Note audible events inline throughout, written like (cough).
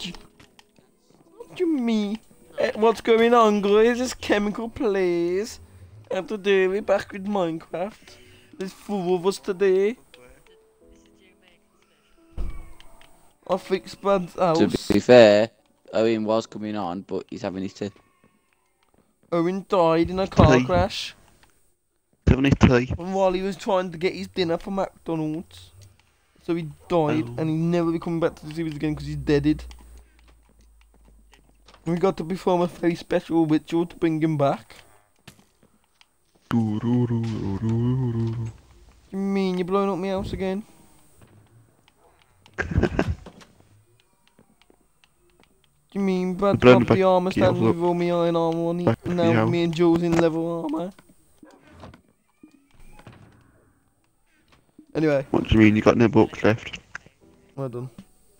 do, what do you mean? Eh, what's going on, guys? This chemical plays. And today we're back with Minecraft. There's four of us today. I fixed Brad's To be fair, Owen was coming on, but he's having his tea. Owen died in a car Tea. crash Having his tea. while he was trying to get his dinner from McDonald's. So he died, Oh. and he never be coming back to the series again because he's deaded. We got to perform a very special ritual to bring him back. You mean you're blowing up my house again? (laughs) you mean Brad blowing dropped the armour your stand house with all my iron armour on it, and now me and Jules in level armour? Anyway, What do you mean you got no books left? well done,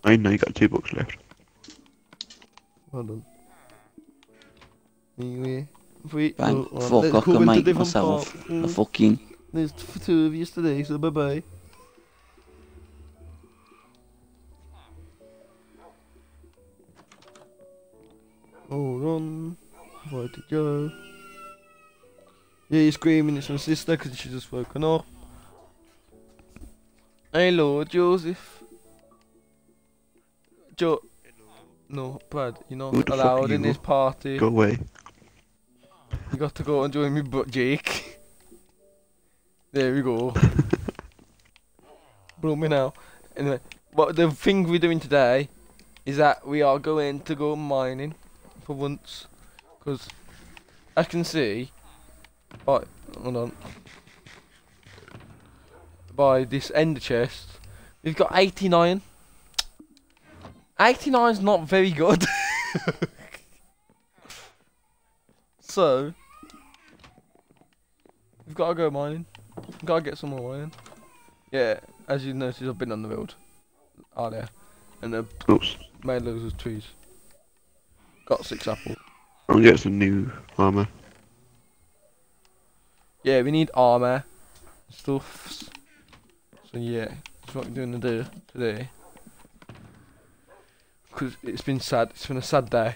I know you got two books left. well done. Anyway, three, Thank oh, right, fuck, let's I go can make myself parts. a Mm, fucking. There's t- two of you today, so bye bye. Hold on. Where to go? Yeah, you're screaming. at my sister because she's just woken up. Hello, Joseph. Jo. No, Brad, you're not Who the fuck are allowed in you? this party. Go away. You got to go and join me, but Jake. There we go. Blow me now. Anyway, what the thing we're doing today is that we are going to go mining for once, because I can see. By hold on. By this ender chest, we've got 89. 89 is not very good. (laughs) so, we've got to go mining. We've got to get some more iron. Yeah, as you noticed, I've been on the road earlier, and I've Oops. made loads of trees. Got six apples. I'm gonna get some new armor. Yeah, we need armor, stuff. So yeah, that's what we're doing today. Today, because it's been sad. It's been a sad day.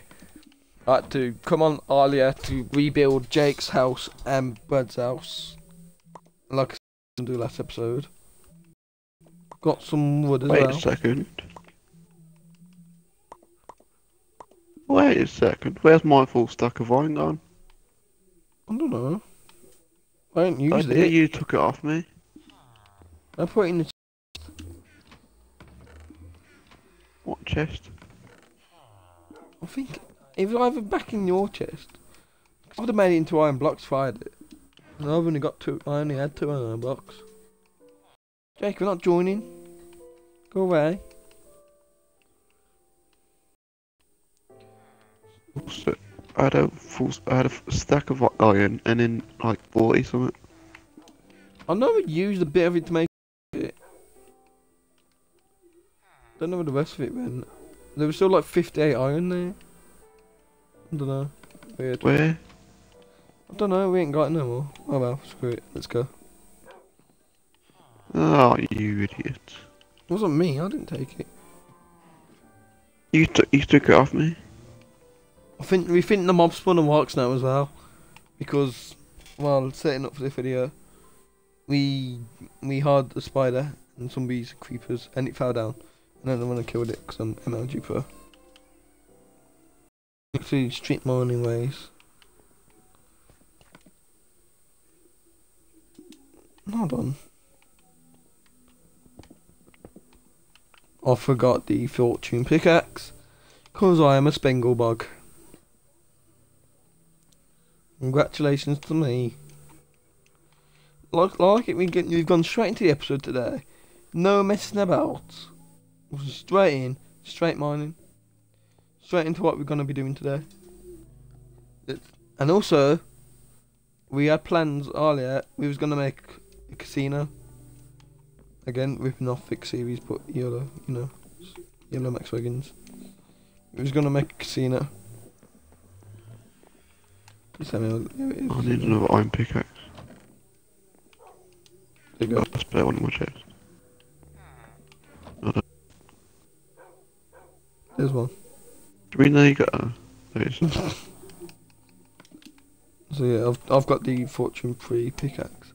I had to come on earlier to rebuild Jake's house and Brad's house, like I said, do last episode. Got some wood as Wait well. a second. Wait a second. Where's my full stack of iron gone? I don't know. I ain't I used think it. you took it off me. I put it in the. What chest? I think it was either back in your chest. I would have made it into iron blocks, fired it. And I've only got two. I only had two iron blocks. Jake, we're not joining. Go away. I had a full, I had a stack of iron and then like 40 something. I know we used a bit of it to make it. Don't know where the rest of it went. There was still like 58 iron there. I don't know. Weird. Where? I don't know. We ain't got it no more. Oh well, screw it. Let's go. Oh, you idiot. It wasn't me. I didn't take it. You took you took it off me. I think we think the mob spawn and walks now as well, because while setting up for the video, we we had a spider and some bees and creepers, and it fell down, and then the one to killed it because I'm MLG pro. Actually, street mining ways. Hold on. I forgot the fortune pickaxe, cause I am a spengle bug. Congratulations to me. Like, like it, we get, we've gone straight into the episode today. No messing about. Straight in, straight mining. Straight into what we're going to be doing today. It- and also, we had plans earlier. We was going to make a casino. Again, ripping off Fix series, but yellow, you know, yellow Max Wiggins. We was going to make a casino. Just me what- yeah, I need another iron pickaxe. There you go. I'll spare one my chest. There's one. I mean, uh, there you go. There it is. So yeah, I've I've got the fortune free pickaxe.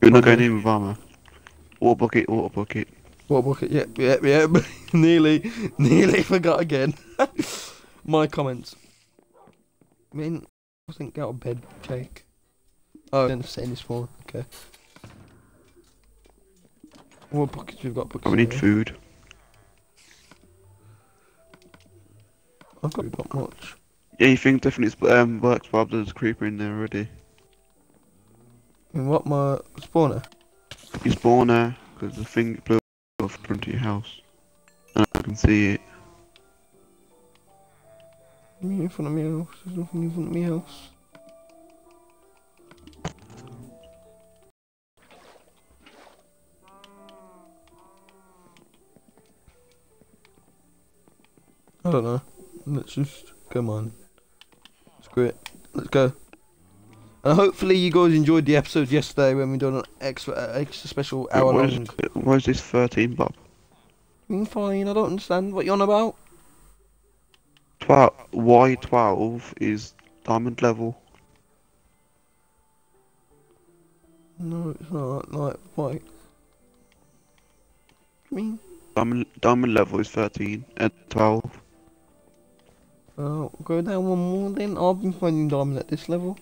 You're not going in with armor. Water bucket, water bucket. What bucket? Yep, yep, yep. (laughs) nearly, nearly (laughs) forgot again. (laughs) My comments. I mean, I think get out of bed, Jake. Oh, then saying this morning. Okay. What buckets we've got? Buckets. Oh, we need here. food. I've got, got much. Yeah, you think definitely um, works well. There's a creeper in there already. And what my spawner? You spawn there, because the thing blew off in front of your house. And I can see it. You mean in front of my house? There's nothing in front of my house. I don't know. Let's just come on. Screw it. Let's go. And hopefully you guys enjoyed the episode yesterday when we done an extra uh, extra special hour why is, long. why is this 13, Bob? Mm, Fine, I don't understand what you're on about. 12, Y12 is diamond level. No, it's not. Like, why? I mean, Diamond, diamond level is 13 and 12. Go down one more then. I've been finding diamond at this level.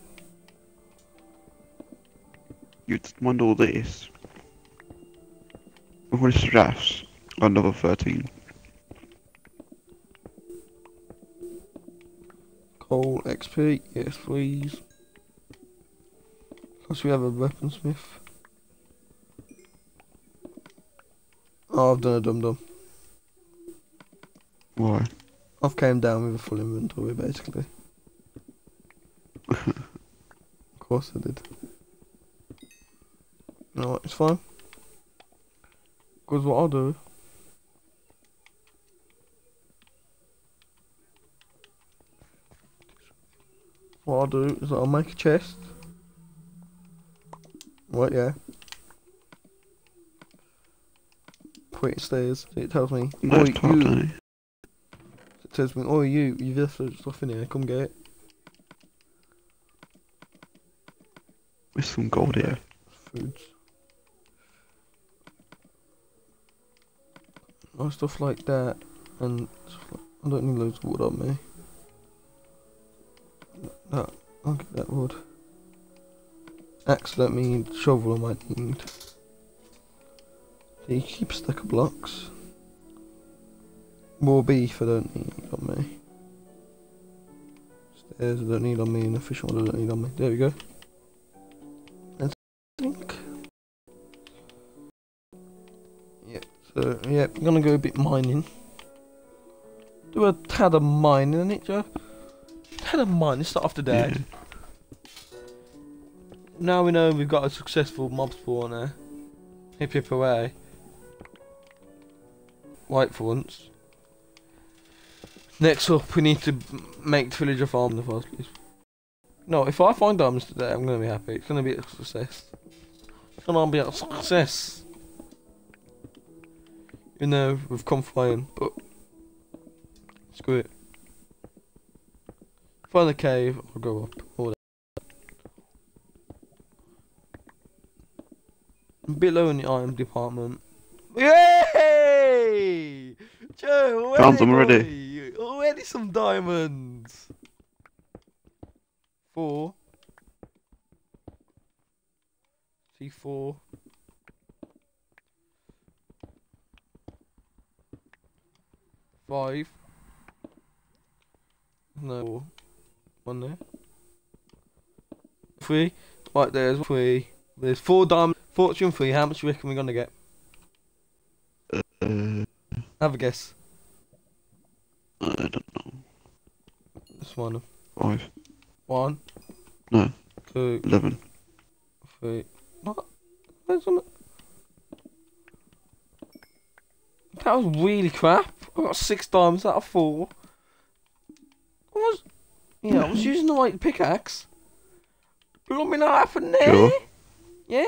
You just mind all this. What is giraffes? On level 13. Coal XP, yes please. Plus we have a weaponsmith. Oh, I've done a dum dum. Why? I've came down with a full inventory basically. (laughs) of course I did. No, it's fine. Because what I'll do. What I'll do is I'll make a chest. What, yeah. Put it stairs. It tells me, oh, it's 12, you, don't it? it tells me, oh, you, you've left stuff in here, come get it. With some gold here. Foods. Oh, stuff like that, and stuff like, I don't need loads of wood on me. That, I'll get that wood. Axe I don't need, shovel I might need. So you keep a stack of blocks. More beef I don't need on me. Stairs I don't need on me, and the fish one I don't need on me. There we go. Let's think. Yep, so, yep, I'm gonna go a bit mining. Do a tad of mining, innit, Joe? Tad of mining, start off the day. Now we know we've got a successful mob spawner. Hip hip away. White for once. Next up, we need to make the villager farm in the first place. No, if I find diamonds today, I'm gonna be happy. It's gonna be a success. It's gonna be a success. You know, we've come flying, but screw it. Find the cave, I'll go up. All I'm a bit low in the item department. Yay! Joe, Found them already. Already some diamonds. Four. See four. Five. No. One there. Three. Right, there's three. There's four diamond. Fortune three. How much you reckon we're gonna get? Have a guess. I don't know. This one. Five, One. No. Two. eleven. Three. What? Where's one? That was really crap. I got six diamonds out of four. I was, yeah, I was (laughs) using the right pickaxe. Blooming what happened there? Sure. Yeah.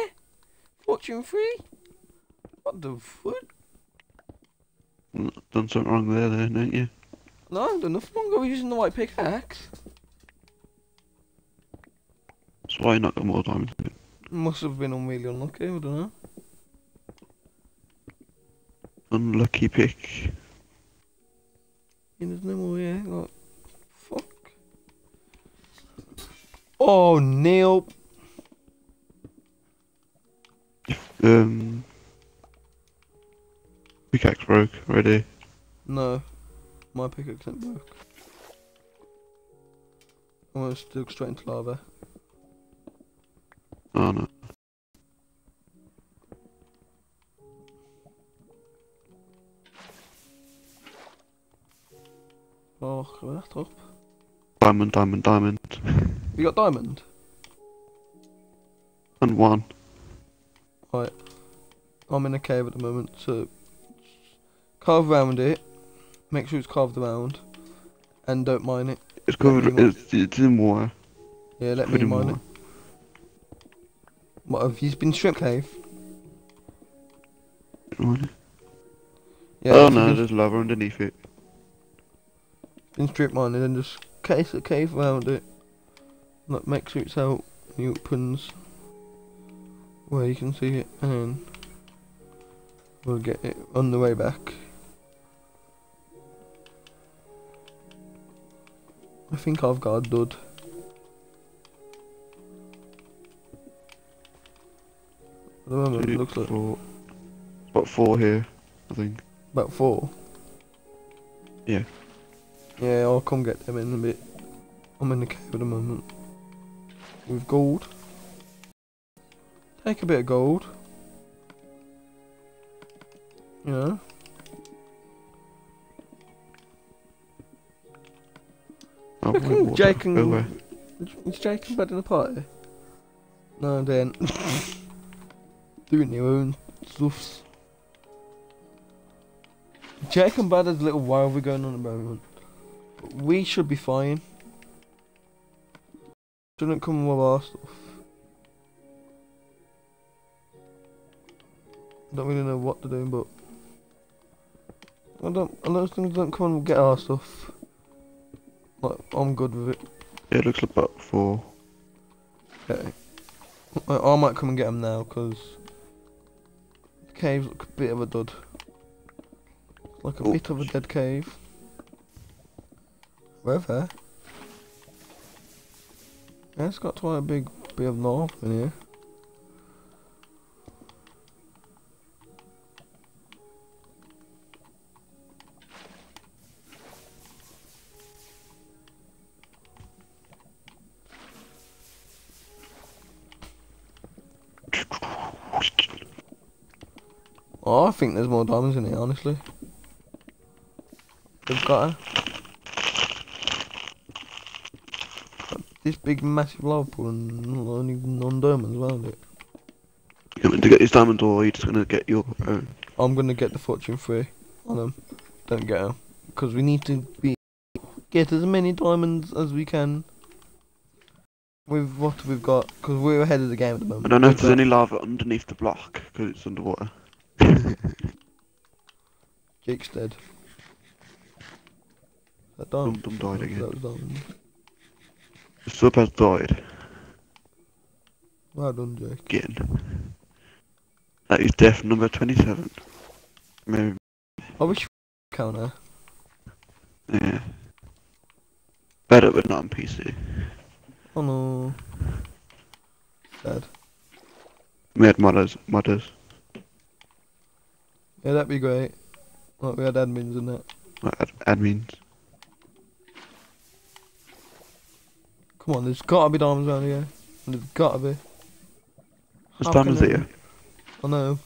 Fortune three. What the fuck? Mm, done something wrong there, then, ain't you? No, I haven't done nothing wrong. I was using the white pickaxe. That's why I not got more diamonds. Must have been really unlucky, I don't know. Unlucky pick. Yeah, there's no more here. Like, fuck. Oh, Neil. Um. Pickaxe broke already. No. My pickaxe didn't work. I'm gonna stick straight into lava. Oh no. Oh, that up. Diamond, diamond, diamond. You got diamond? And one. Right. I'm in a cave at the moment, so carve around it. Make sure it's carved around, and don't mine it. It's covered. It's, it's in water. Yeah, let Covered me in mine it. What have you been shrimp cave? Right. Yeah. oh no, Been, there's lava underneath it. been strip mining and just case a cave around it. Like make sure it's out the opens where you can see it, and we'll get it on the way back. I think I've got a dud. At the moment, it Two, looks like four. About four here, I think. about four. Yeah. Yeah, I'll come get them in a bit. I'm in the cave at the moment. With gold. Take a bit of gold. You know? Oh, wait. Jake can- Oh, where? Is Jake in bed in a party? No, then. (laughs) Doing your own stuffs. Jake and Bad has a little rivalry going on at the moment. We should be fine. Shouldn't come with our stuff. Don't really know what to do, but I don't. I those things don't come and get our stuff. Like I'm good with it. Yeah, it looks like about four. Okay. I, I might come and get them now because the caves look a bit of a dud. Like a bit of a dead cave. However, yeah, it's got quite a big bit of north in here. Think there's more diamonds in here, honestly. They've got her. This big massive lava pool and only non-diamonds around it. You going to get these diamonds or are you just going to get your own? I'm gonna get the fortune free on them. Don't get them because we need to be get as many diamonds as we can with what we've got because we're ahead of the game at the moment. I don't know if We've there's any lava underneath the block because it's underwater. (laughs) Jake's dead. That Dum diamond. Dum died That again. was diamond. The sub has died Well done, Jake. again. That is death number 27. Maybe, I wish counter. yeah. Better, but not on PC. Oh no. Sad. We had modders. modders. Yeah, that'd be great. Like we had admins in that. Ad- admins. Come on, there's gotta be diamonds around here. There's gotta be. There's diamonds here. I know.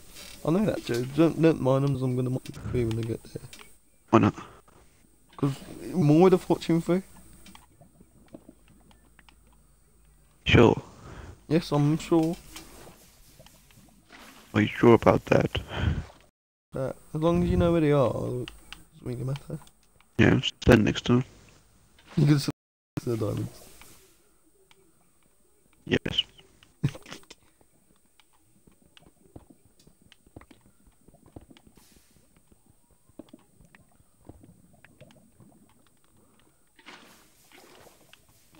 I know that, Joe. Don't, don't mind them, I'm gonna mine free when they get there. Why not? Because more with the fortune free. Sure. Yes, I'm sure Are you sure about that? But as long as you know where they are, it doesn't really matter. Yeah, stand next to them. You can select the diamonds. Yes. (laughs) Do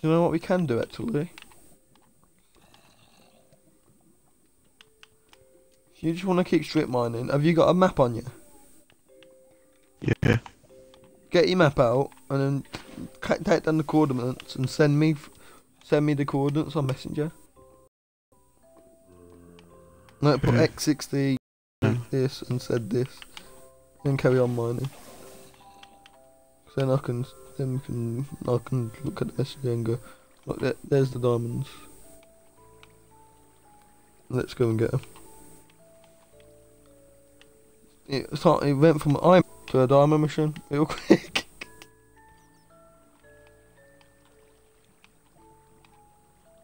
you know what we can do actually? You just want to keep strip mining, have you got a map on you? Yeah. Get your map out and then take down the coordinates and send me send me the coordinates on Messenger. Like put Okay. X sixty Yeah. this and said this, then carry on mining. then I can then we can I can look at the messenger and go, look there, there's the diamonds. Let's go and get them. It, it went from I'm to a diamond mission real (laughs) quick.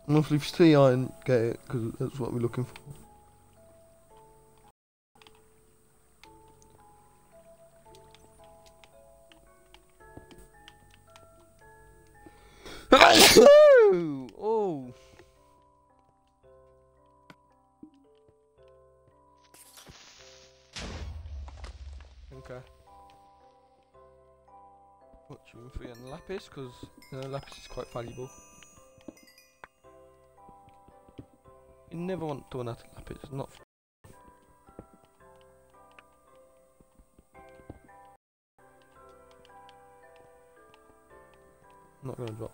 You see iron, get it because that's what we're looking for. Because you know, lapis is quite valuable. You never want to run out of lapis, not. Not gonna drop.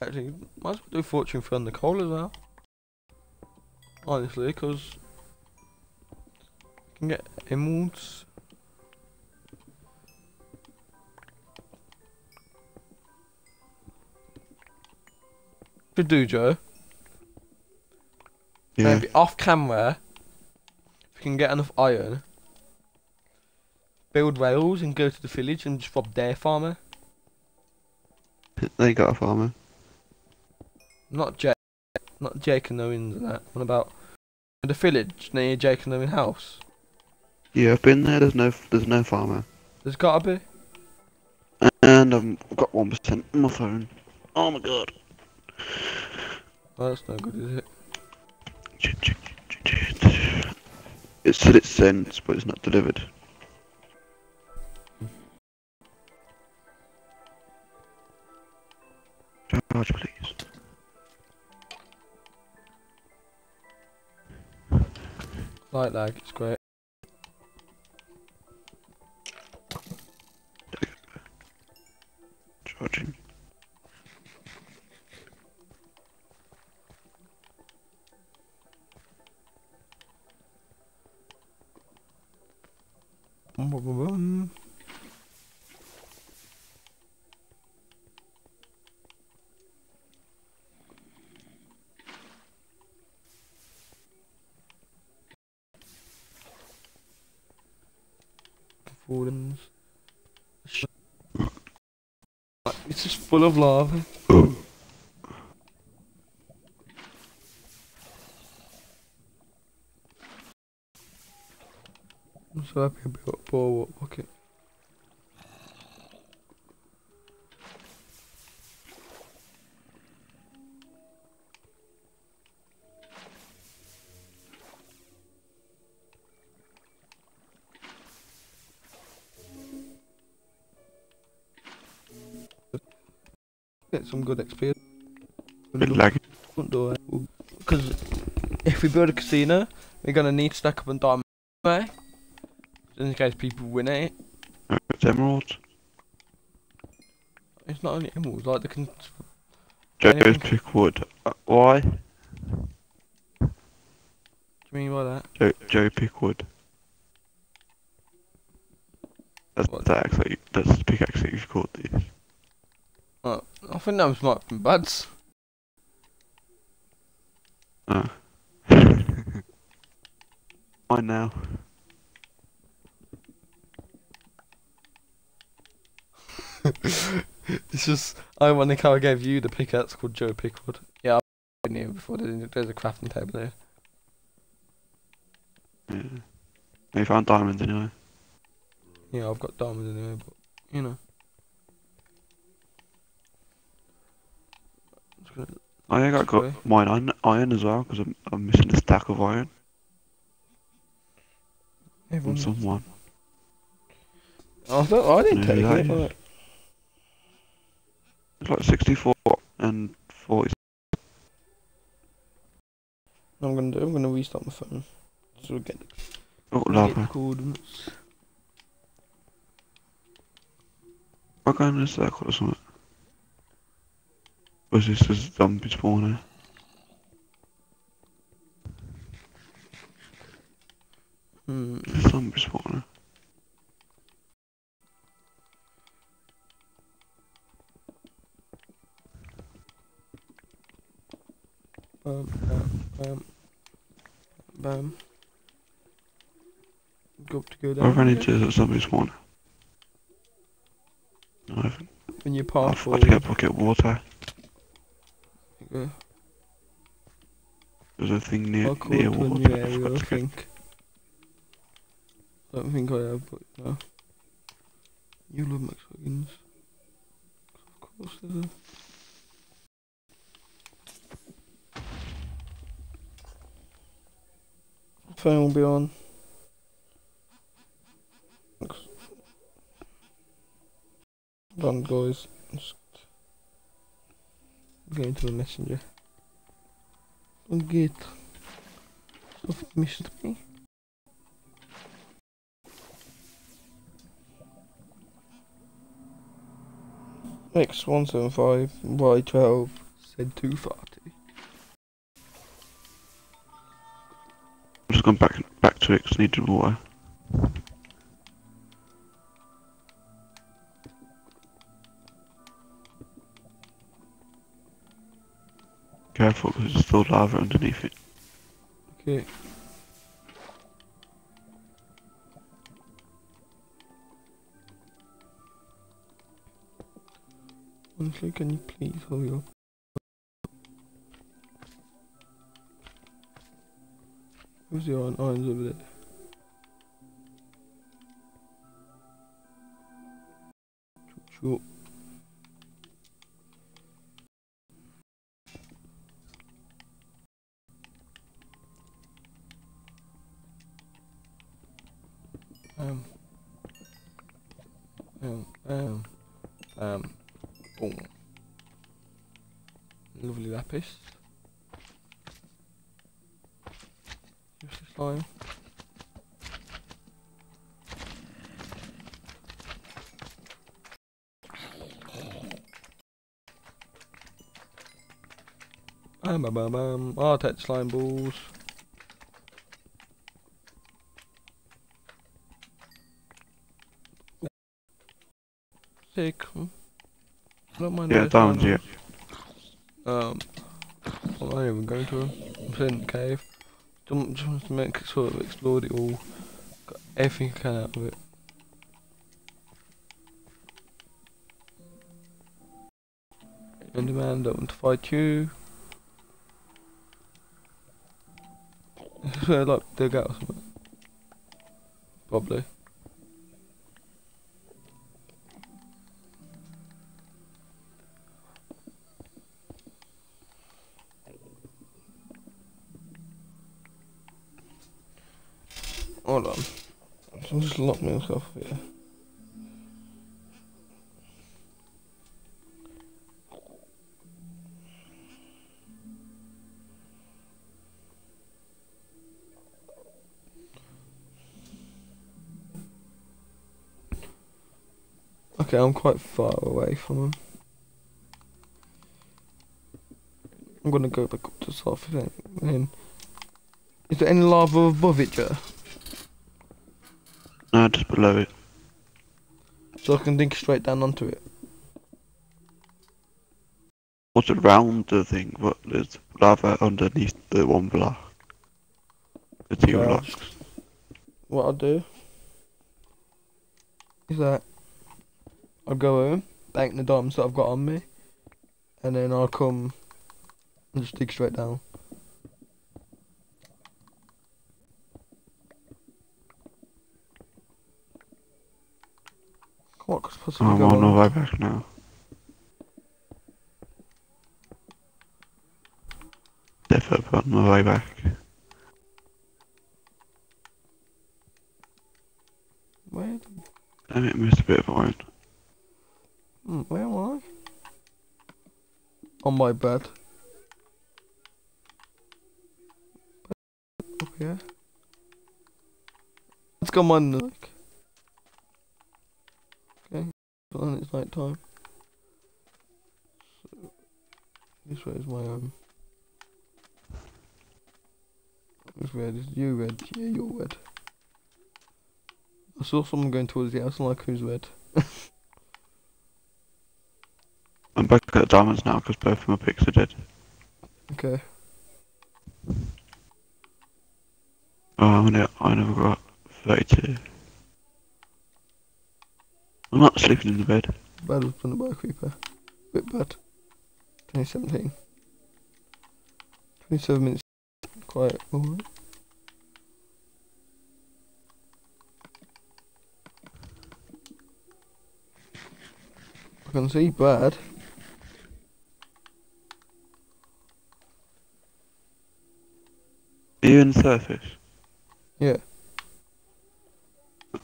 Actually, might as well do fortune for the coal as well. Honestly, because can get emeralds. Joe. Yeah. Maybe off camera, if we can get enough iron, build rails and go to the village and just rob their farmer. They got a farmer. Not Jake, not Jake and Owen's and that. What about the village near Jake and Owen's house? Yeah, I've been there. There's no, there's no farmer. There's gotta be. And I've got one percent on my phone. Oh my god. Oh, that's not good, is it? It said it sent, but it's not delivered. Charge, please. Light lag, it's great. Charging. Bum, bum, bum, bum. Fallens. Sh- It's just full of lava. (coughs) I'm so happy I built a ball bucket. Get some good experience. Bit laggy. Because if we build a casino, we're gonna need to stack up on diamond anyway. In case people win it. It's emeralds. It's not only emeralds, like the can. Joe's pick wood. Uh, why? What do you mean by that? Joe, Joe Pickwood. That's What? the axe that you, that's the pickaxe that you've called this. Oh, I think that was might from Buds. Ah. (laughs) Mine now. (laughs) It's just ironic how I gave you the pickaxe called Joe Pickwood. Yeah, I knew before. There's there's a crafting table there. Yeah. We found diamonds anyway. Yeah, I've got diamonds anyway, but you know. I think I got mine iron, iron as well because I'm, I'm missing a stack of iron from Everyone. someone. Oh, I don't. I didn't take it. But- like 64 and 40. I'm gonna do. I'm gonna restart my phone. So get the, Oh, get lava. coordinates. I'll go in a circle or something. Was this a zombie spawner? Hmm. Zombie spawner. Bam, bam, bam. Go up to go I down. ran into a zombie spawner. No, I haven't. When you I pass forgot to get a bucket of water. go. There's a thing near, I'll near water. new I area, forgot I think. I don't think I have, but no. You love Max Huggins. Of course there's a... Phone will be on. Run, guys. Just go into the messenger. Oh, Don't get stuff missed me. X one seven five Y twelve said two forty. Just going back back to it 'cause I needed water. Careful, 'cause there's still lava underneath it. Okay. Honestly, can you please hurry up? Who's the? Iron's over there. Sure. Um. Um. Um. Um. Boom. Lovely lapis. Just the slime. Bam bam bam. I'll take the slime balls. Sick. I don't mind Yeah, diamonds, yeah. Um, I'm not even going to them. I'm sitting in the cave. Just, just wants to make sort of explored it all. Got everything I can out of it. Enderman, don't want to fight you. This is where like dig out something. Probably. Hold on. Just lock myself here. Okay, I'm quite far away from him. I'm gonna go back up to the top of him. Is there any lava above it, Joe? No, just below it. So I can dig straight down onto it. What's around the thing? What there's lava underneath the one block. The two Yeah. blocks. What I'll do is that I'll go home, bank the diamonds that I've got on me, and then I'll come and just dig straight down. What could possibly I'm go on wrong? my way back now. Definitely on my way back. Where? Damn it, missed a bit of iron. Hmm, where am I? On my bed. Up here. Let's go mine like. Okay. And it's night time. So this way is my um Who's red? Is you red? Yeah, you're red. I saw someone going towards the house like who's red. (laughs) I'm back at diamonds now because both of my picks are dead. Okay. Oh, I only, I never got 32. I'm not sleeping in the bed. Bad was done by a creeper. Bit bad. 2017. 27 minutes. Quiet. Alright. I can see bad. Are you in the surface? Yeah.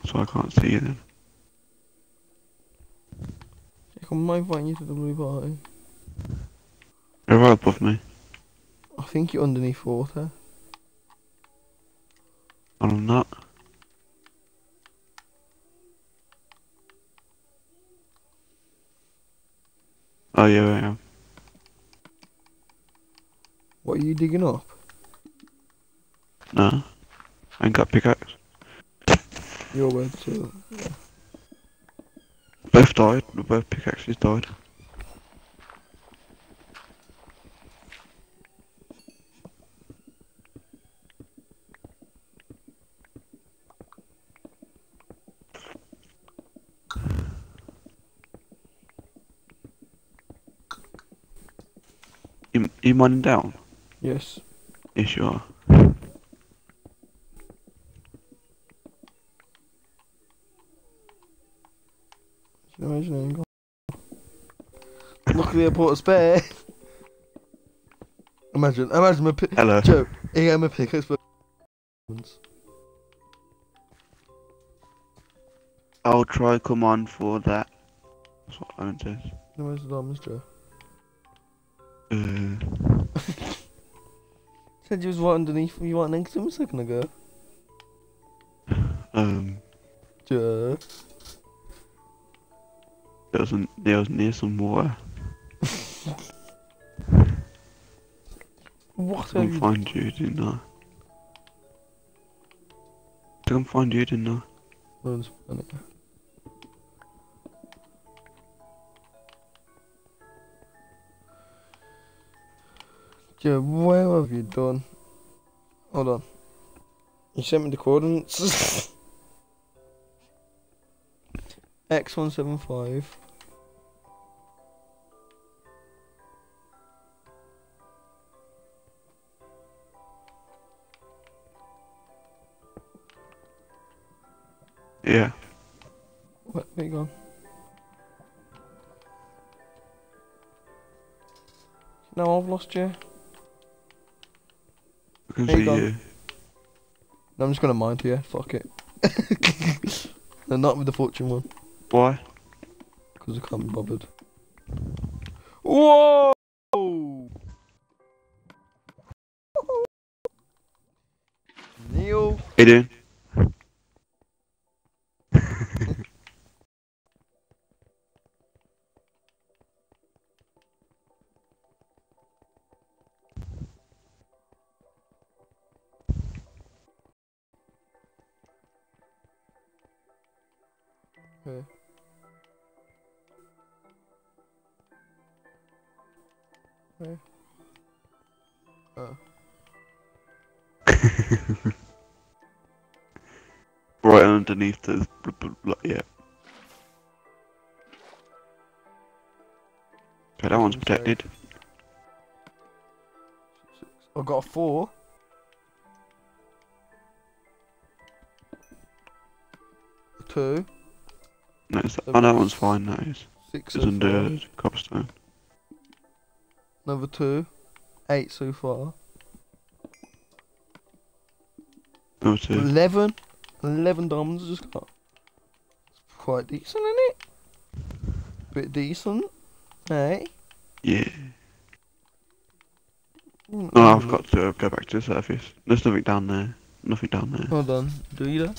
So I can't see you then. I might invite you to the blue party. You're right above me. I think you're underneath water. I'm not. Oh yeah, I am. What are you digging up? No. I ain't got pickaxe. Your word, so. Both died. Both pickaxes died. You, you mining down? Yes. Yes, you are. Can you go- Luckily I bought a spare. (laughs) imagine, imagine my pick. Hello. Joe, here I'm a pickaxe for. I'll try come on for that. That's what Owen says. No, where's the diamonds, Joe? Uh, (laughs) Said you was right underneath. You weren't next to him a second ago. There was, an, there was near some water. What I have can you find you, didn't I? I can find you, didn't I? done? Funny. Joe, where have you done? Hold on. You sent me the er coordinates. (laughs) X175. Yeah. What? where you gone? No, I've lost you. I you, you. No, I'm just gonna mind here. Fuck it. (laughs) no, not with the fortune one, Why? because I can't be bothered. Whoa! Neil. How you underneath the bl- bl- bl- yeah. Okay, that one's protected. I've got a four. A two. No, it's, oh, that one's fine. That is. Six It's so under far. cobblestone. Another two. Eight so far. No, two. Eleven. Eleven diamonds I just got. It's quite decent, isn't it? Bit decent. Hey. Yeah. Hmm. Oh, I've got to go back to the surface. There's nothing down there. Nothing down there. Hold on. Do you though?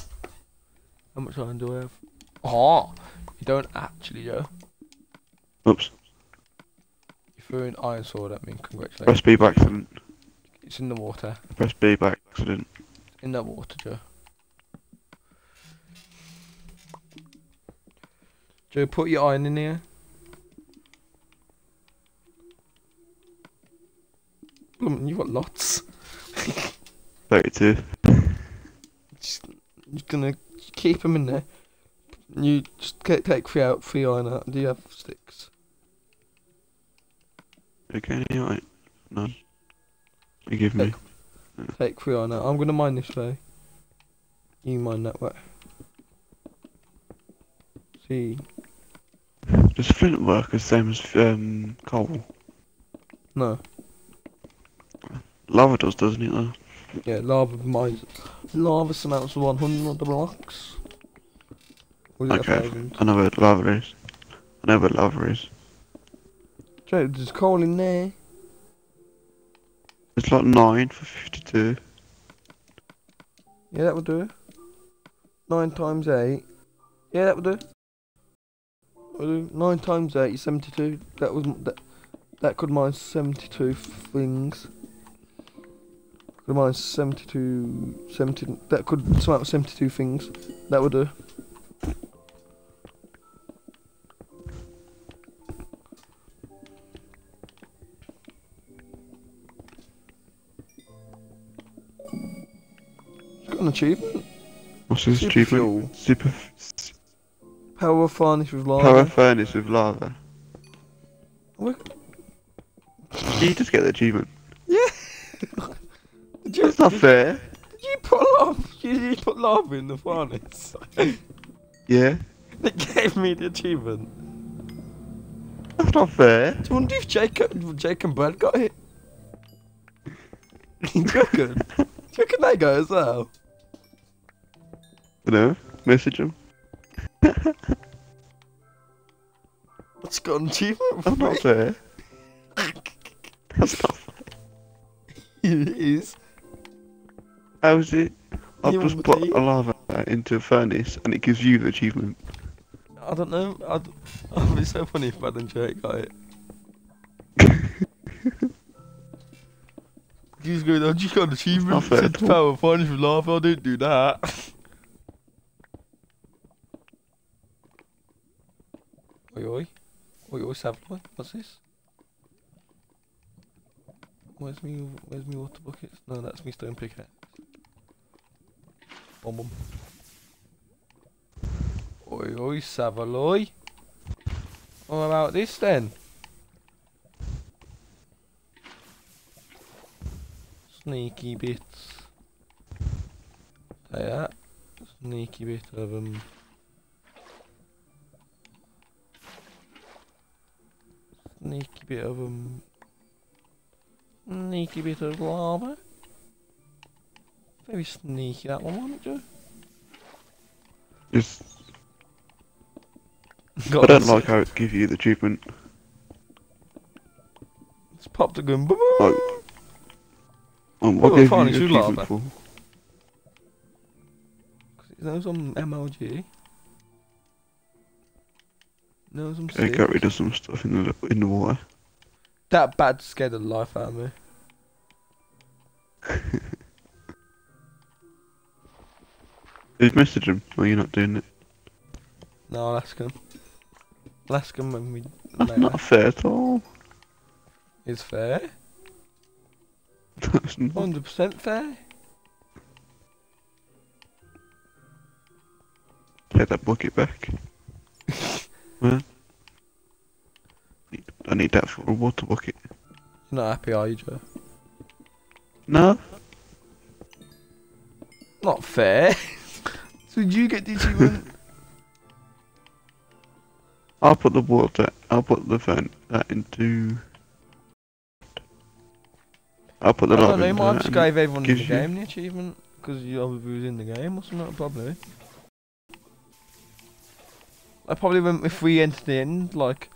How much iron do I have? Oh, you don't actually, Joe. Oops. You threw an iron sword at me. Congratulations. Press B by accident. It's in the water. Press B by accident. In the water, Joe. Joe, put your iron in here. You've got lots. 32. (laughs) Just, you're gonna keep them in there. You just ca- take three out, three iron out. Do you have sticks? Okay, alright. None. You give me. Take three iron out. I'm gonna mine this way. You mine that way. See, Does flint work the same as um, coal? no, Lava does, doesn't it though? yeah, lava mines. Lava amounts to 100 blocks. Okay. I know where lava is. I know where lava is. Joe, there's coal in there. It's like 9 for 52. Yeah, that would do. Nine times eight. Yeah, that would do. That would do. Nine times eight is seventy-two. That was that. That could mine seventy-two things. Could mine 72, 70, That could smelt seventy-two things. That would do. It's got an achievement. What's this Super achievement? Super f- Power furnace with lava. power furnace with lava. What? You just get the achievement. Did you, (laughs) That's not did, fair. did you put lava? You, you put lava in the furnace. (laughs) Yeah. it gave me the achievement. That's not fair. Do you wonder if Jacob, Jake and Brad got it? Do (laughs) you reckon? Do you reckon they go as well? Know, message them. What's got an achievement (laughs) for not fair. That's not fair. (laughs) it is. How's it? I've You just put a lava into a furnace and it gives you the achievement. I don't know. I'd, (laughs) it'd be so funny if Brad and Jake got it. You just go, oh, you got an achievement. not fair at all. power furnace with lava. I didn't do that. oi oi. Oi oi, Savloy. What's this? Where's me, where's me water buckets? No, that's me stone pickaxe. Bom bom. Oi oi, Savaloy. What about this then? Sneaky bits. Say that. Sneaky bit of um. Sneaky bit of um. Sneaky bit of lava. Very sneaky that one, wasn't it? Just, I don't like how it gives you the achievement. It's popped a gun. boom, Like, um, what Well, gave you the achievement lava. for? It knows I'm MLG. I'm Okay, got rid of some stuff in the in the water. That bad scared the life out of me. (laughs) Just message him. Well, you're not doing it. No, I'll ask him. I'll ask him when we That's later. not fair at all. It's fair. (laughs) That's not. 100% fair. Take that bucket back. Well, I need that for a water bucket. You're not happy, are you, Joe? No, Not fair. (laughs) so did you get the uh? achievement? (laughs) I'll put the water. I'll put the phone that into. I'll put I the don't lava know, you might just and- gave everyone in the gives you- game the achievement. Because you obviously was in the game, what's not a problem? I probably went if we entered in, like,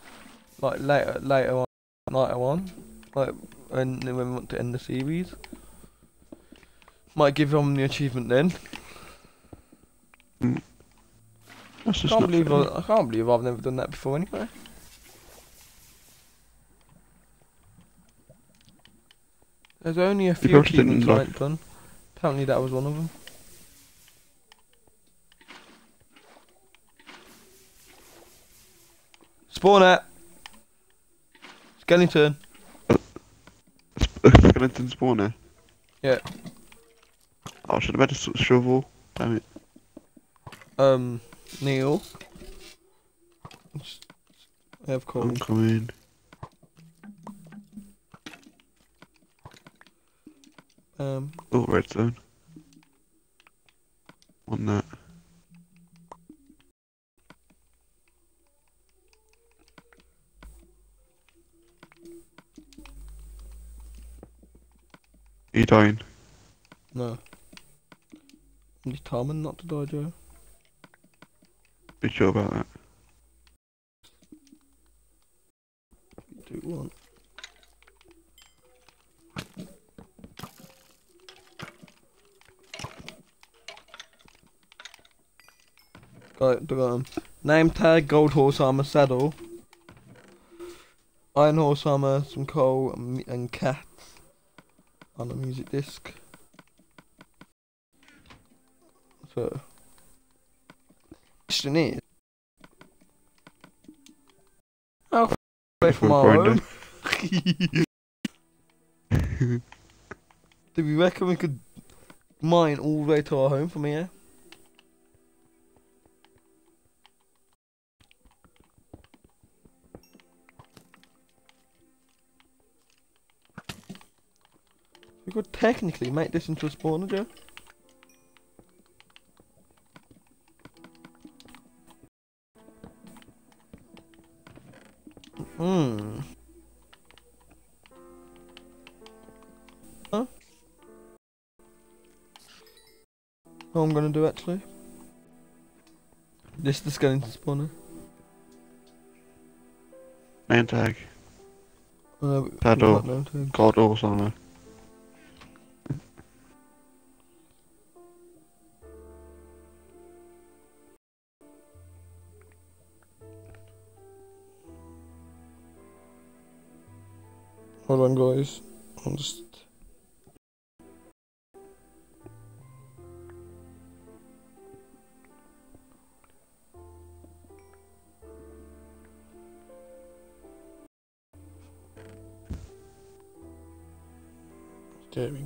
like later, later on, later on, like and then when we want to end the series. Might give them the achievement then. That's just Can't believe. I, I can't believe I've never done that before anyway. There's only a few achievements I ain't done. Apparently that was one of them. Spawner! Skeleton! Skeleton spawner. Yeah. Oh, I should have had a shovel. Damn it. Um, Neil. I have I'm coming. Um, Oh, redstone. On that. You dying? no. I'm determined not to die, Joe. Be sure about that. Do one. Got it, got 'em. Um, name tag, gold horse armor, saddle. Iron horse armor, some coal, and, cats. On a music disc. So. Question is. How f- away from our home? (laughs) Do we reckon we could mine all the way to our home from here? We could technically make this into a spawner, Joe. Hmm. Huh? What I'm gonna do actually? This is the skeleton spawner. Name tag. Uh, Paddle. God armor.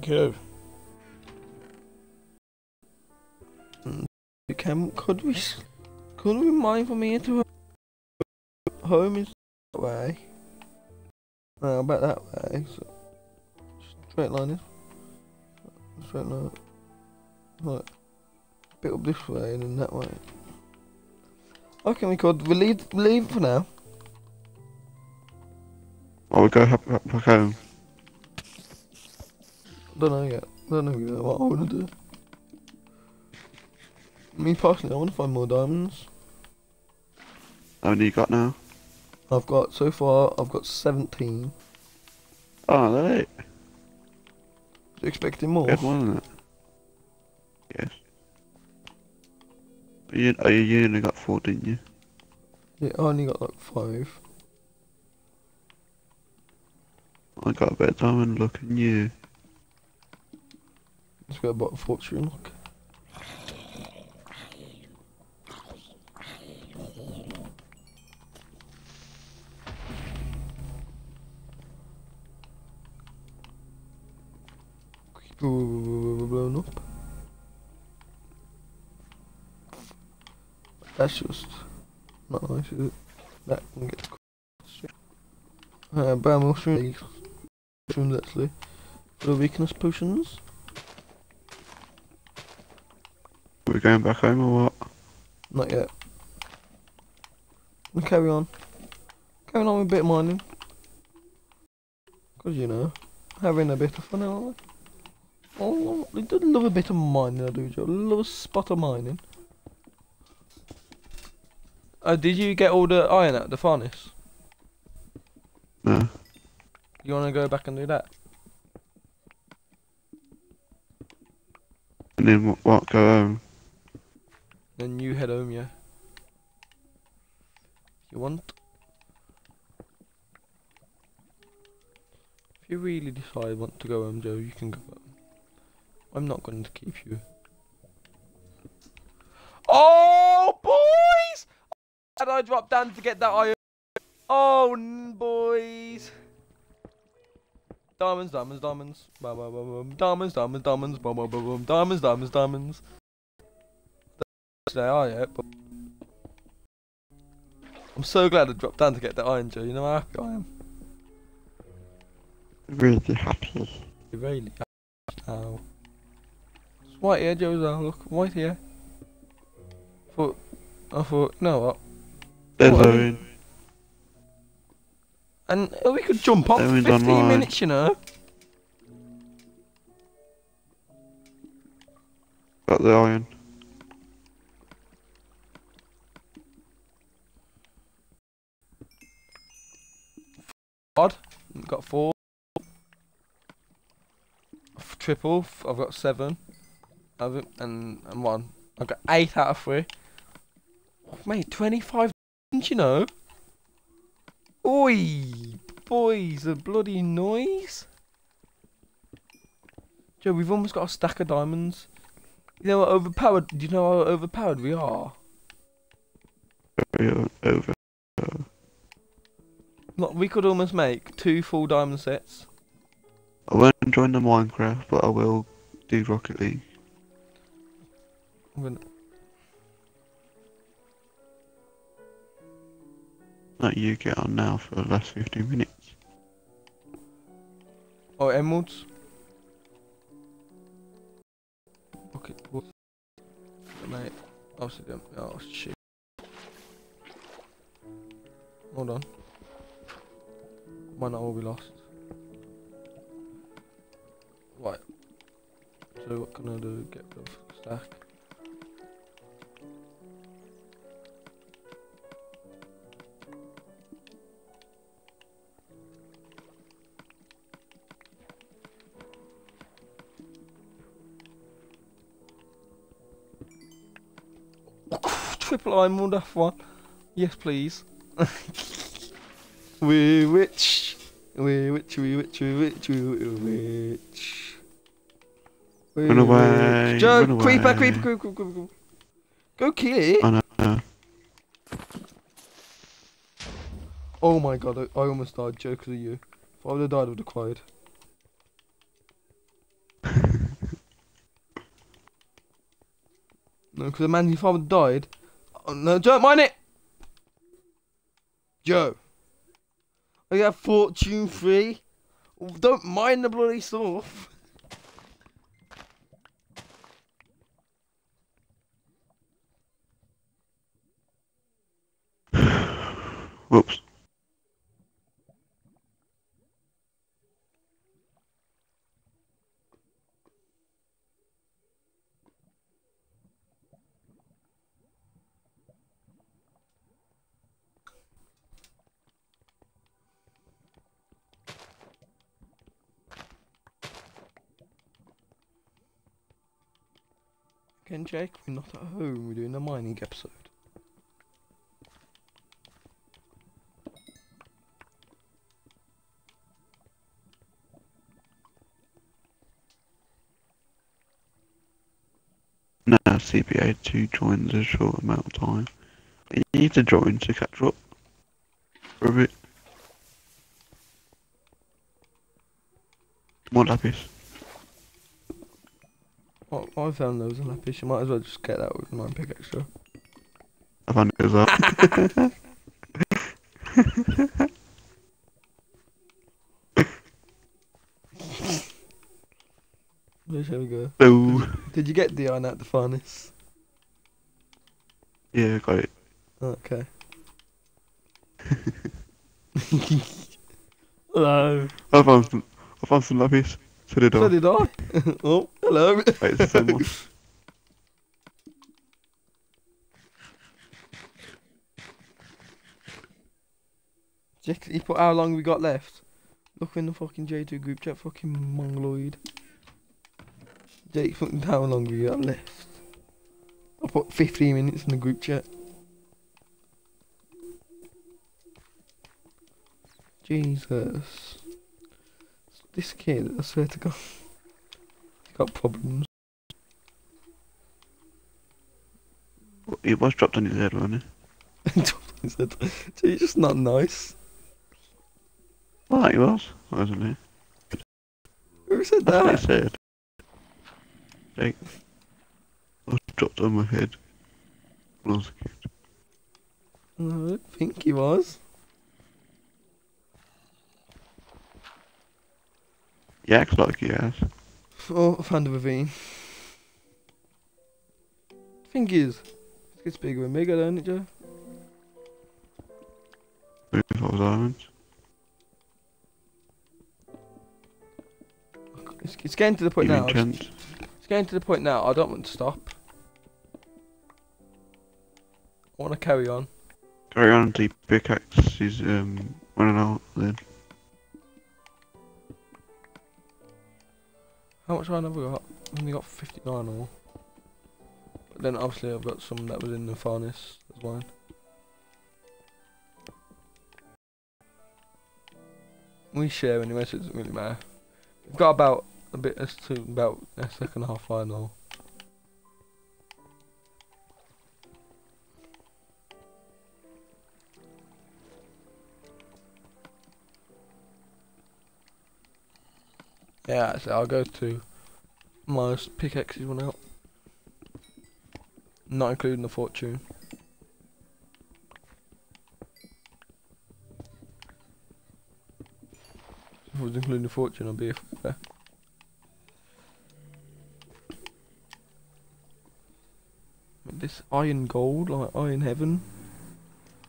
There we go. Mm, Can could we could we mine from here to home is that way? No, about that way. So straight line is straight line. Right. Bit up this way and then that way. Okay, we could. We'll leave, we'll leave for now. Oh, we go ha- ha- back home. Don't know yet. Don't know yet what I want to do. Me personally, I want to find more diamonds. How many you got now? I've got so far. I've got 17. Oh, that it. You expecting more? More than that. Yes. But you, oh, you only got four, didn't you? Yeah, I only got like five. I got a better diamond than you. Let's go about fortune. Look. That's just not nice, is it? That can get. Uh, bam, mushroom. Mushrooms actually. The weakness potions. We're going back home or what? Not yet. We'll carry on. Carrying on with a bit of mining. Because, you know, having a bit of fun, aren't we? Oh, I do love a bit of mining, I do, Joe. love a spot of mining. Uh, did you get all the iron out of the furnace? No. You want to go back and do that? And then what, what go home? Then you head home, yeah. If you want. If you really decide want to go home, Joe, you can go home. I'm not going to keep you. Oh, boys! Oh, and I dropped down to get that iron. Oh, boys. Diamonds, diamonds, diamonds. Ba, bum. Diamonds, diamonds, diamonds. Diamonds, diamonds, diamonds. They are yet, but I'm so glad I dropped down to get that iron, Joe. You know how happy I am. Really happy. Really. Ow. It's white here, Joe's out. Look, white here. Thought, I thought, no, what? There's What? Owen. And uh, we could jump off means 15 online. minutes, you know. Got the iron. Odd. Got four. Triple. I've got seven. I've, and, and one. I've got eight out of three. Mate, 25, didn't you know? Oi! Boys, a bloody noise. Joe, we've almost got a stack of diamonds. You know how overpowered, do you know how overpowered we are? Very over. We could almost make two full diamond sets. I won't join the Minecraft, but I will do Rocket League. I'm gonna, Let you get on now for the last 15 minutes. Oh, emeralds. Okay, what? Mate, obsidian. Oh shit. Hold on. Might not all be lost. Right. So what can I do? Get rid of stack. (laughs) Triple emerald off one. Yes, please. (laughs) we witch. We witch, we witch, we witch, we witch. We Run away, witch. Joe, run creeper, away. creeper, creeper, creeper, creeper. Go kill it. I know. uh, Oh my god, I, I almost died, Joe, because of you. If I would have died, I would have cried. (laughs) no, because imagine if I would have died. Oh, no, don't mind it! Joe. I have fortune free. Don't mind the bloody stuff. Whoops. Again, Jake, we're not at home. We're doing a mining episode. Now CPA 2 joins a short amount of time. You need to join to catch up. For a bit. More lapis. I found those in lapis. You might as well just get that with my pickaxe. Joe. I found it as well. (laughs) There we go. oh, Did you get the iron at the furnace? yeah, got it. Okay. (laughs) (laughs) Hello. I found some. I found some lapis. So did So I. did I. oh, hello. Wait, it's the same one. Jack, you put how long we got left? Look in the fucking J2 group chat, fucking mongoloid. Jake, fucking how long we got left? I put 15 minutes in the group chat. Jesus. This kid, I swear to God, got problems. He was dropped on his head, wasn't he? (laughs) he said, so he's just not nice. Oh, he was, wasn't he? Who said That's what that? said. Jake. I was dropped on my head. When I was a kid. I don't think he was. He acts like he has. Oh, I found a ravine. Thing is, it gets bigger and bigger, don't it, Joe? Was diamonds. It's, it's getting to the point Even now. It's, it's getting to the point now. I don't want to stop. I want to carry on. Carry on until pickaxe is um running out then. How much iron have we got? I've only got 59 all. But then obviously I've got some that was in the furnace as well. We share anyway, so it doesn't really matter. We've got about a bit as to about a second half iron ore. Yeah, so I'll go to my pickaxes one out. Not including the fortune. If I was including the fortune, I'd be fair. This iron gold, like iron heaven.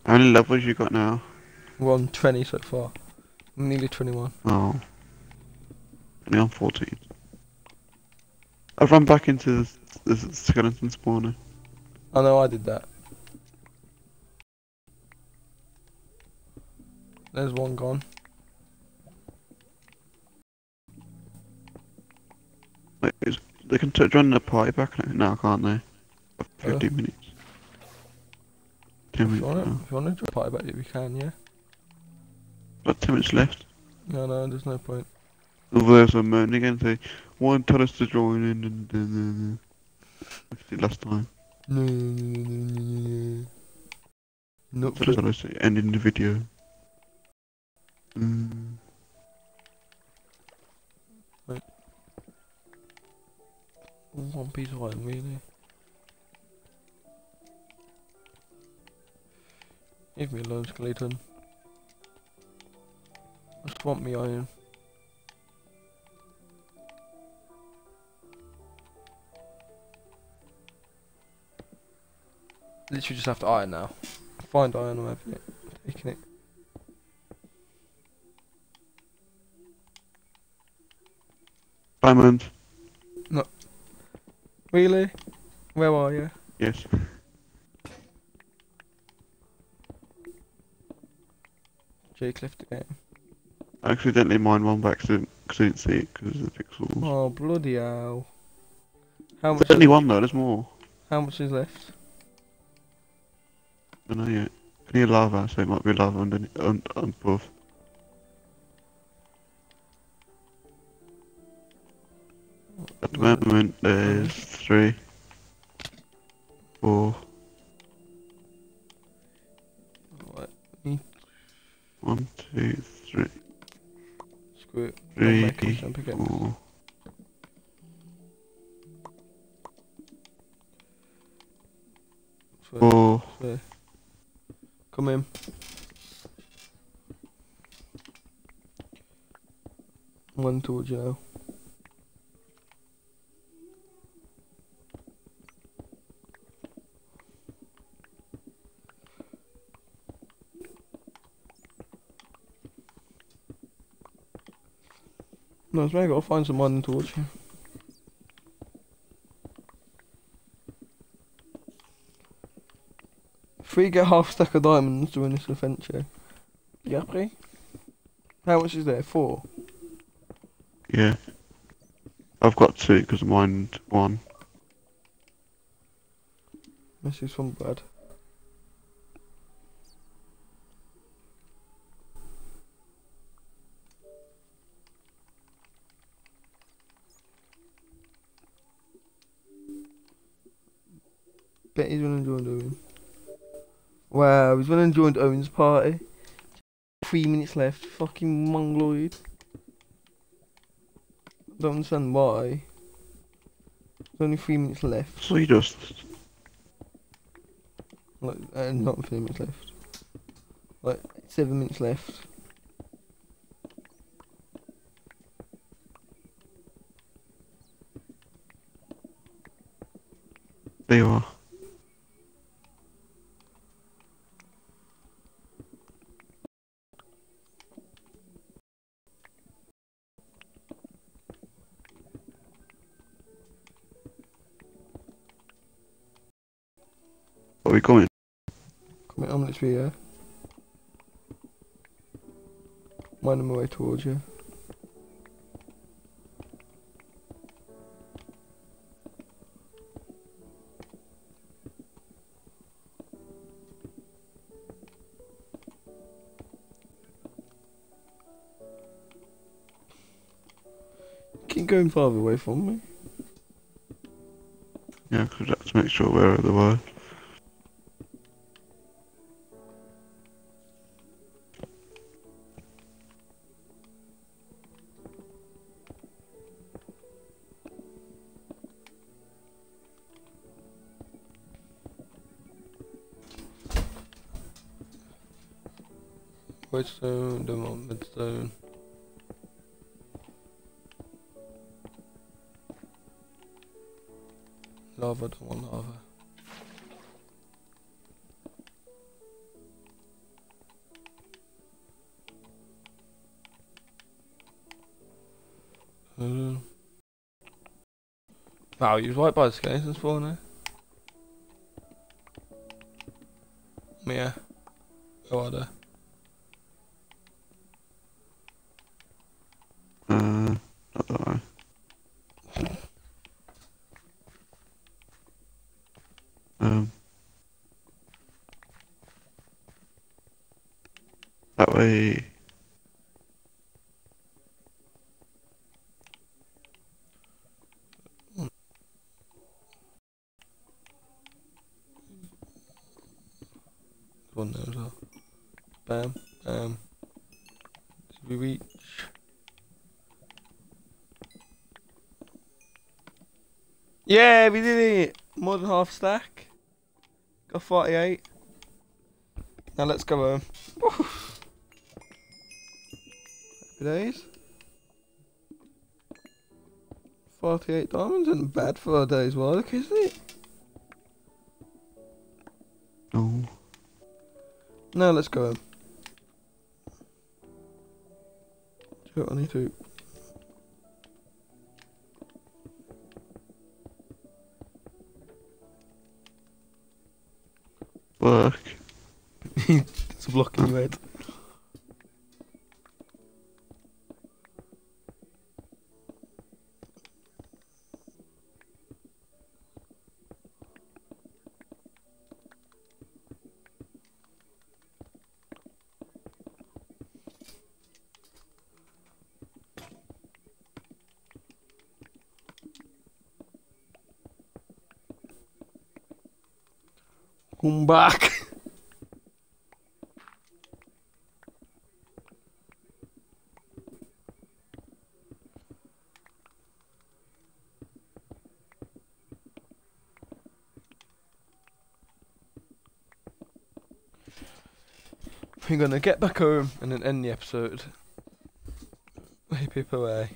How many levels you got now? We're on 20 so far. Nearly 21. Oh. Only on 14. I've run back into the, the skeleton spawner. Oh, I know I did that. There's one gone. Wait, is, they can join the party back now, can't they? For 15 minutes. 10 If you minutes want to, now. if you want to party back, we can, yeah. Got 10 minutes left. No, no, there's no point. Over there's a moan again say, one tell us to join in and last time. No, no, no, no, no, no. Not So for tell us to end in the video. Mm. one piece of iron, really. Leave me alone, skeleton. I just want me iron. Literally just have to iron now. Find iron, I'm having it. Taking it. Diamond. No. Really? Where are you? Yes. Jake left the game. I accidentally mined one by accident because I didn't see it because of the pixels. Oh bloody hell! How much? There's only one though, there's more. How much is left? I don't know yet. I hear lava, so it might be lava underneath, un, above. At the moment, there's three, four, What? one, two, three, Screw it. Three, four. Four. Come in. One towards you now. No, it's me. I gotta find some one towards you. Free get half a stack of diamonds doing this adventure. You happy? How much is there? Four. Yeah. I've got two because mine one. This is one bad. Wow, was gonna join Owen's party. Three minutes left. Fucking mongoloid. Don't understand why. There's only three minutes left. So you just Like, uh, not three minutes left. Like, seven minutes left. there you are. We coming? Comment on this video. Mine on my way towards you. Keep going farther away from me. Yeah, because that's to make sure we're otherwise. Redstone, you was right by the skeleton spawner. Yeah. Where are they? Uh, not that way. Um, that way. One there as well. Bam, bam. Yeah, we did it! More than half stack. Got 48. Now let's go home. Happy days. 48 diamonds isn't bad for a day's work, is it? No. Now let's go home. I need to. Work. It's blocking block in your head. Back. We're gonna get back home and then end the episode. Hip people, away.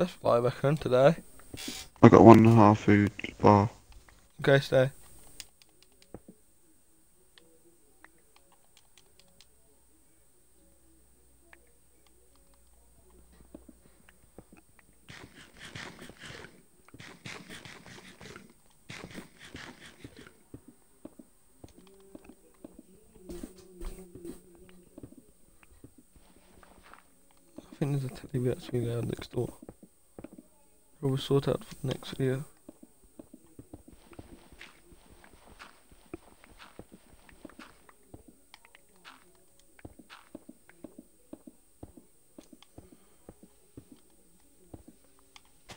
That's five, I reckon, today. I got one and a half food bar. Okay, stay. I think there's a teddy bear swing there next door. We'll sort out for the next video.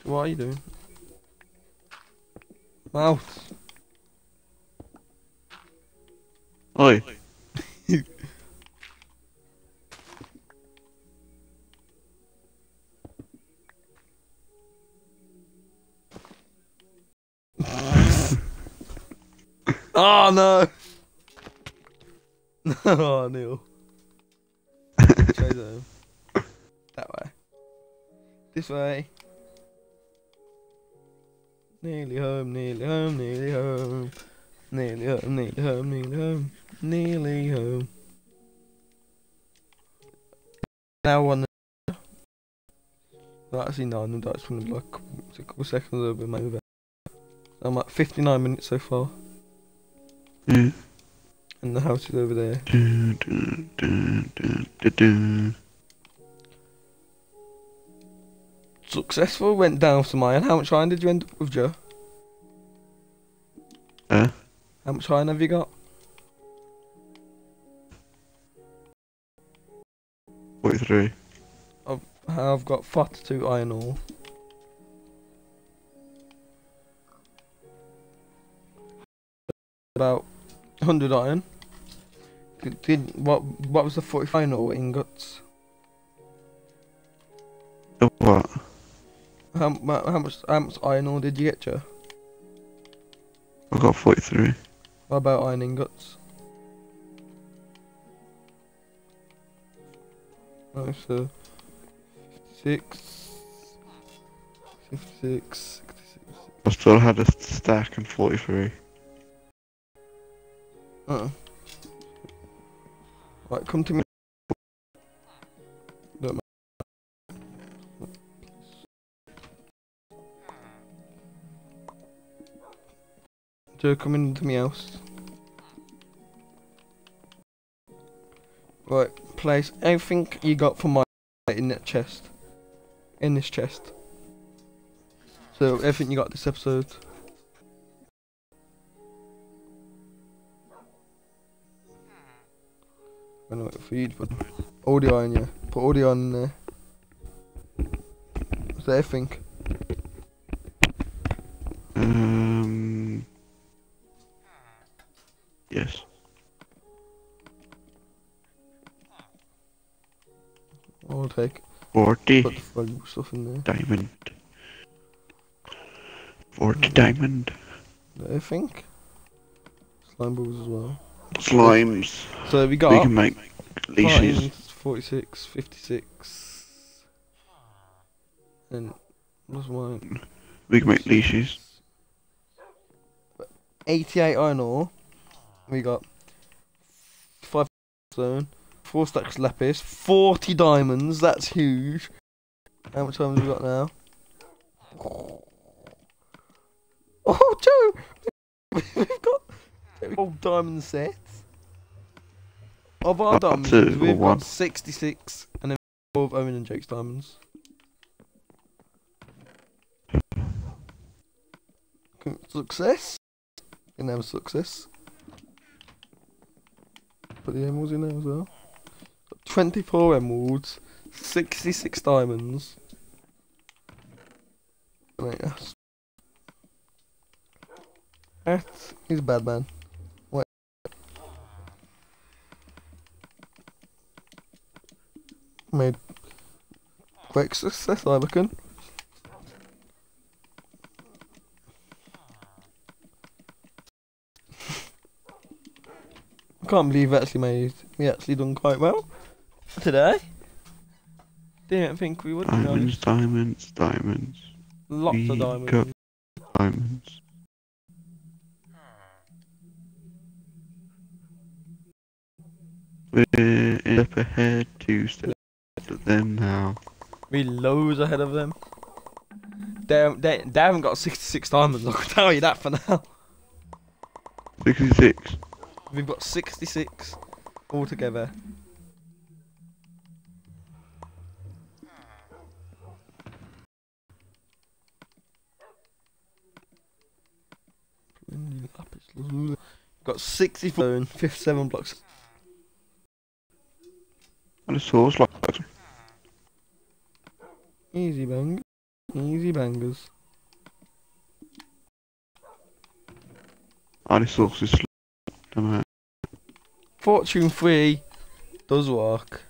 What are you doing? Mouth. Oi. Oh no! (laughs) oh Neil. (laughs) Them. That way. This way. Nearly home, nearly home, nearly home. Nearly home, nearly home, nearly home. Nearly home. Now on the well, actually no, no that's from like a couple seconds over my over. I'm at fifty nine minutes so far. And the house is over there. Successful, went down some iron. How much iron did you end up with, Joe? Huh? How much iron have you got? Forty-three. I've got 42 iron ore. About 100 iron. Did, did what? What was the 45 iron ingots? What? How, how much? How much iron ore did you get, Joe? I got forty-three. What about iron ingots? Oh, so 56, 56, 66. I still had a stack and forty-three. Uh. Right, come to me. Joe, come into me house. Right, place everything you got from my in that chest. In this chest. So everything you got this episode. I know what for you to put audio on yeah. Put audio on there. Is that everything? Um. Yes. I'll take Forty put the stuff in there. diamond. Forty diamond. I think. Slime balls as well. Slimes. So we got. We can make leashes. Fines, 46, 56. And what's mine? We can make leashes. 88 iron ore. We got 5 stone, 4 stacks lapis, 40 diamonds. That's huge. How much time have we got now? Oh, Joe! (laughs) We've got all diamond sets. Of our diamonds, we've one. got 66 and then four of Owen and Jake's diamonds. Success? Can have success. Put the emeralds in there as well. 24 emeralds, 66 diamonds. That is a bad man. Made quick success, I reckon. I can't believe we actually made we actually done quite well today. Didn't think we would. Diamonds, diamonds, diamonds, Lots we of diamonds. diamonds. We're up ahead two steps of them now. Uh, we loads ahead of them. They, they, they haven't got 66 diamonds, I can tell you that for now. 66. We've got 66 altogether. Got 64 and 57 blocks. And a source like. Easy bang. Easy bangers. it's horse is. Fortune 3 does work.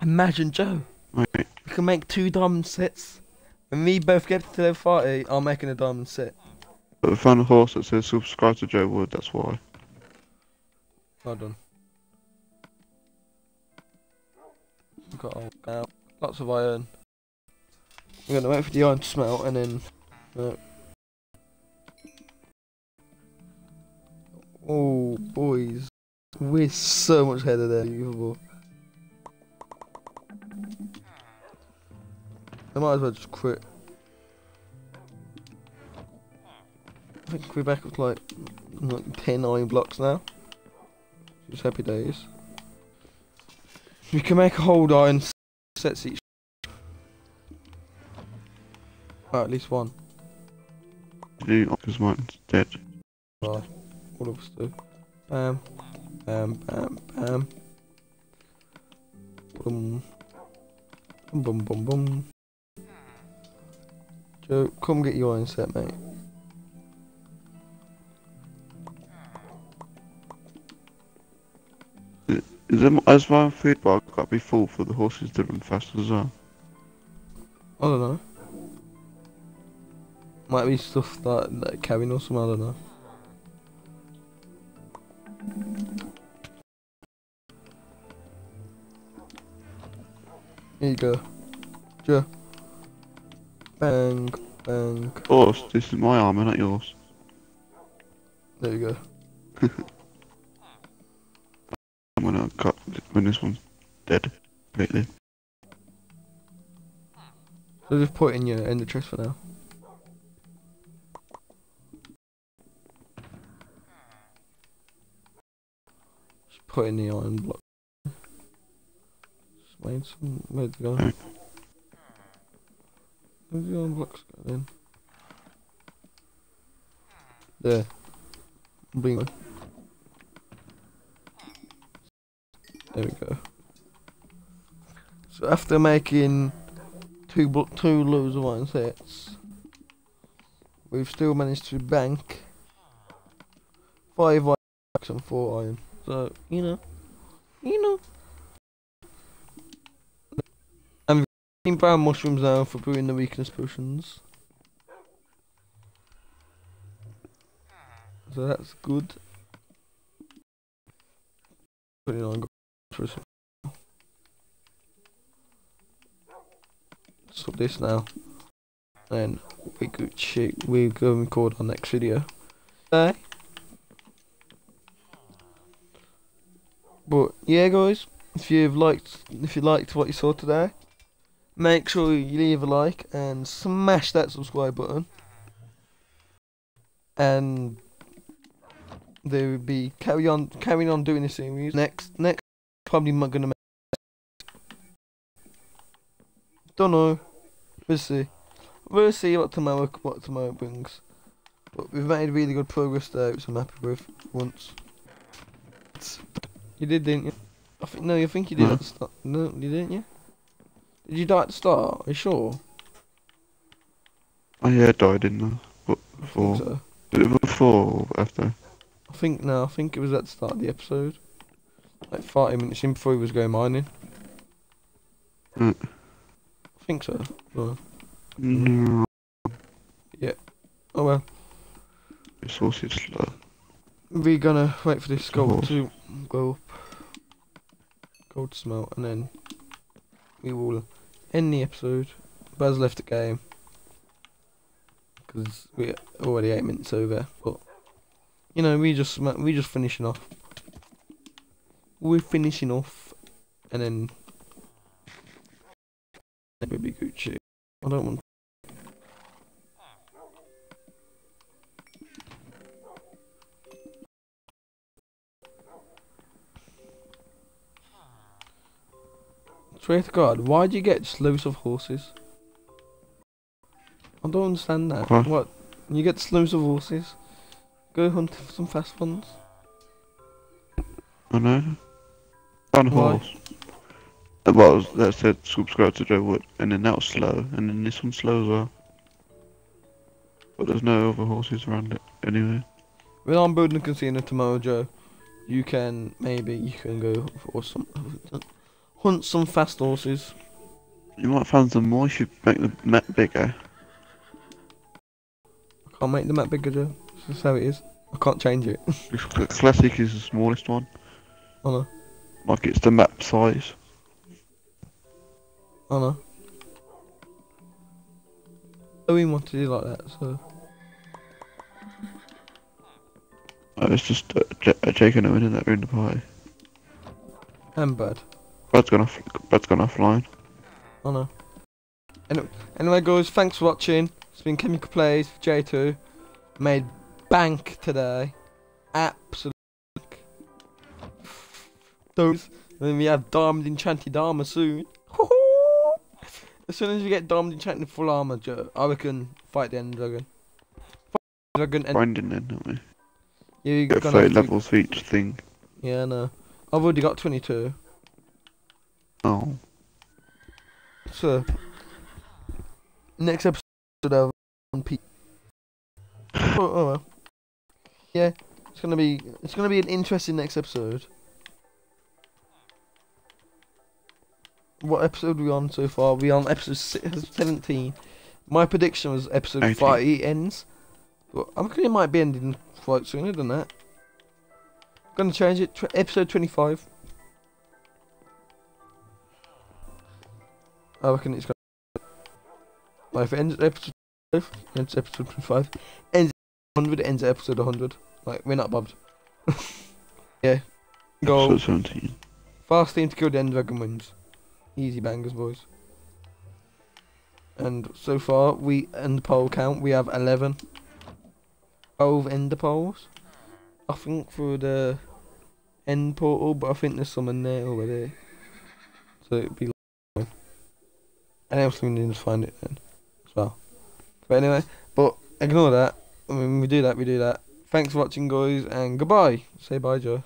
Imagine Joe. Wait, We can make two diamond sets. When we both get to level 40, I'm making a diamond set. but we found a horse that says subscribe to Joe Wood, that's why. Well done. Got all out. Lots of iron. We're gonna wait for the iron to smelt and then. Uh, oh, boys. We're so much ahead of there. Unbelievable. I might as well just quit. I think we're back with like, like 10 iron blocks now. Just happy days. We can make a whole iron sets each. Oh, at least one. Because mine's dead. Right. All of us do. Bam. Bam, bam, bam. Boom. Boom, boom, boom, boom. Joe, come get your iron set, mate. As my food bar got to be full for the horses to run faster as well? I don't know. Might be stuff that, that carrying or something, I don't know. Here you go. Joe. Bang, bang. Horse, this is my armor, not yours. There you go. (laughs) I'm gonna cut when this one's dead. Completely. So just put it in your in the chest for now. Just put in the iron block. Just wait some where'd it go? Right. Where's the iron blocks go then? There. Bingo. There we go. So after making two two loser one sets, we've still managed to bank five iron and four iron. So you know, you know. And brown mushrooms now for brewing the weakness potions. So that's good. 29 Stop this now. And we go check we go record our next video. Okay. But yeah guys, if you've liked if you liked what you saw today, make sure you leave a like and smash that subscribe button. And there will be carry on carrying on doing this series. Next next probably not gonna make don't know. We'll see. We'll see what tomorrow what tomorrow brings. But we've made really good progress there, which I'm happy with once. You did, didn't you? I think no, you think you did at the hmm? start. No, you didn't you? Did you die at the start? Are you sure? Oh yeah, I died, didn't I? But I think before. so. Did it before or after? I think no, I think it was at the start of the episode. Like 40 minutes in before he was going mining. Mm. I think so. Well, No. oh well. Is slow. We're gonna wait for this gold to go up. Gold to smelt and then we will end the episode. Buzz left the game. Because we're already eight minutes over. But, you know, we just we just finishing off. We're finishing off. And then. We'll Gucci. I don't want. Swear to God, why do you get loads of horses? I don't understand that. What? What? You get loads of horses. Go hunt for some fast ones. I know. Why? horse. Uh, Well, that said subscribe to Joe Wood, and then that was slow, and then this one's slow as well. But there's no other horses around it anyway. When I'm building a casino tomorrow, Joe, you can maybe you can go for some hunt some fast horses. You might find some more. You should make the map bigger. I can't make the map bigger, Joe. This is how it is. I can't change it. The (laughs) classic is the smallest one. I know. Like it's the map size. I know. Owen wanted to do like that, so Uh, it's just uh, J- Jake and Owen in that room the party. and bad. Brad's gone off. Brad's gone offline. I know. Anyway, anyway, guys, thanks for watching. It's been Chemical Plays J2. Made bank today. Absolute. Those. Then we have Diamond Enchanted Armor soon. as soon as we get Diamond Enchanted Full Armor, I reckon fight the End Dragon. Fight the Dragon and Grinding then, don't we? you're gonna 30 have levels for each thing. Yeah, no. I've already got 22. Oh. So, next episode of One Piece. Oh, oh well. Yeah, it's gonna be it's gonna be an interesting next episode. What episode are we on so far? We on episode 17. My prediction was episode 18. 5 ends. But I'm thinking it might be ending quite sooner than that. I'm Gonna change it. Tw- episode 25. I reckon it's gonna. Like if it ends at episode 5, ends episode 25. Ends 100, ends at episode 100. Like, we're not bothered. (laughs) yeah. Go. Episode 17. Fast team to kill the end dragon wins. Easy bangers, boys. And so far, we in the poll count, we have 11. 12 in the polls. I think for the end portal, but I think there's some in there already. So it'd be like. And else we need to find it then as well. But anyway, but ignore that. I mean, we do that, we do that. Thanks for watching, guys, and goodbye. Say bye, Joe.